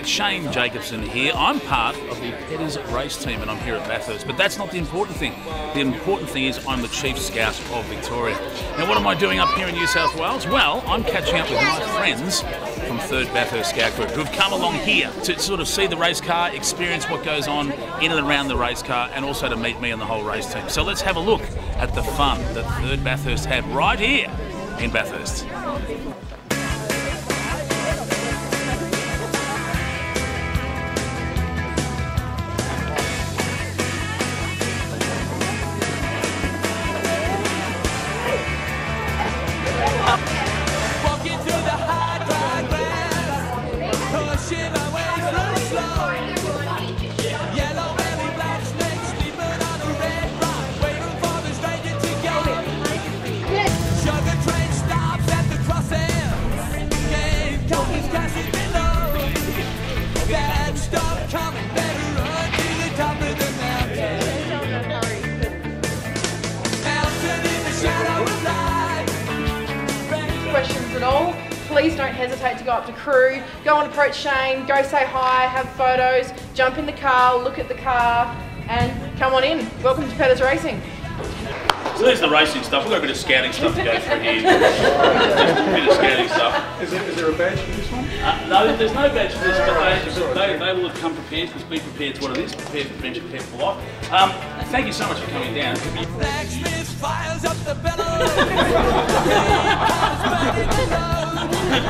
it's Shane Jacobson here. I'm part of the Pedders race team and I'm here at Bathurst, but that's not the important thing. The important thing is I'm the Chief Scout of Victoria. Now, what am I doing up here in New South Wales? Well, I'm catching up with my friends from 3rd Bathurst Scout Group who've come along here to sort of see the race car, experience what goes on in and around the race car, and also to meet me and the whole race team. So let's have a look at the fun that 3rd Bathurst have right here in Bathurst. Questions at all, please don't hesitate to go up to crew, go and approach Shane, go say hi, have photos, jump in the car, look at the car, and come on in. Welcome to Pedders Racing. So there's the racing stuff. We've got a bit of scouting stuff to go through here. Just a bit of scouting stuff. Is there, is there a badge for this one? Uh, no, there's no badge for this, but they, they, they will have come prepared. Because be prepared to what it is. Prepared for adventure, prepared for life. Um, thank you so much for coming down. Blacksmith fires up the bellows.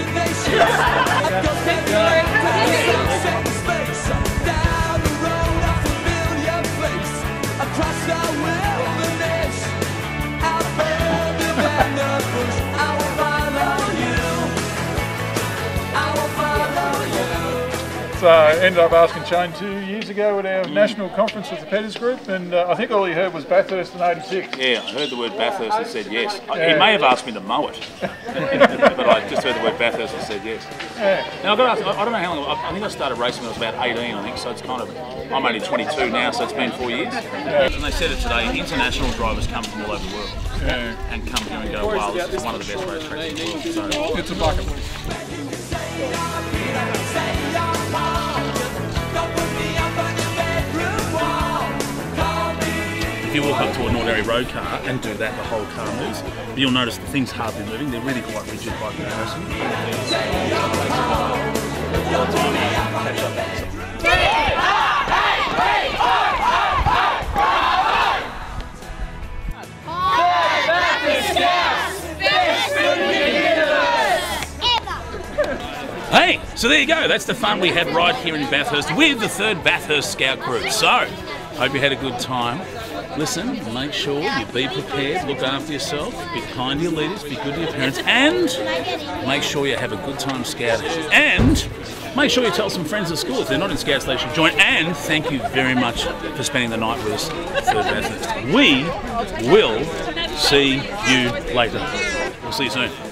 of Washington So I ended up asking Shane two years ago at our national conference with the Pedders Group, and uh, I think all he heard was Bathurst in '86. Yeah, I heard the word Bathurst and said yes. I- He may have asked me to mow it, but I just heard the word Bathurst and said yes. Yeah. Now I've got to ask, I don't know how long. I think I started racing when I was about 18. I think so. It's kind of. I'm only 22 now, so it's been four years. And they said it today. International drivers come from all over the world Yeah. and come here and go, "Wow, this is one of the best racetracks in the world." So It's a bucket list. If you walk up to an ordinary road car and do that, the whole car moves. But you'll notice the things hardly moving. They're really quite rigid by comparison. Hey, so there you go. That's the fun we had right here in Bathurst with the third Bathurst Scout Group. So, hope you had a good time. Listen, make sure you be prepared, look after yourself, be kind to your leaders, be good to your parents, and make sure you have a good time scouting. And make sure you tell some friends at school if they're not in Scouts they should join. And thank you very much for spending the night with us. We will see you later. We'll see you soon.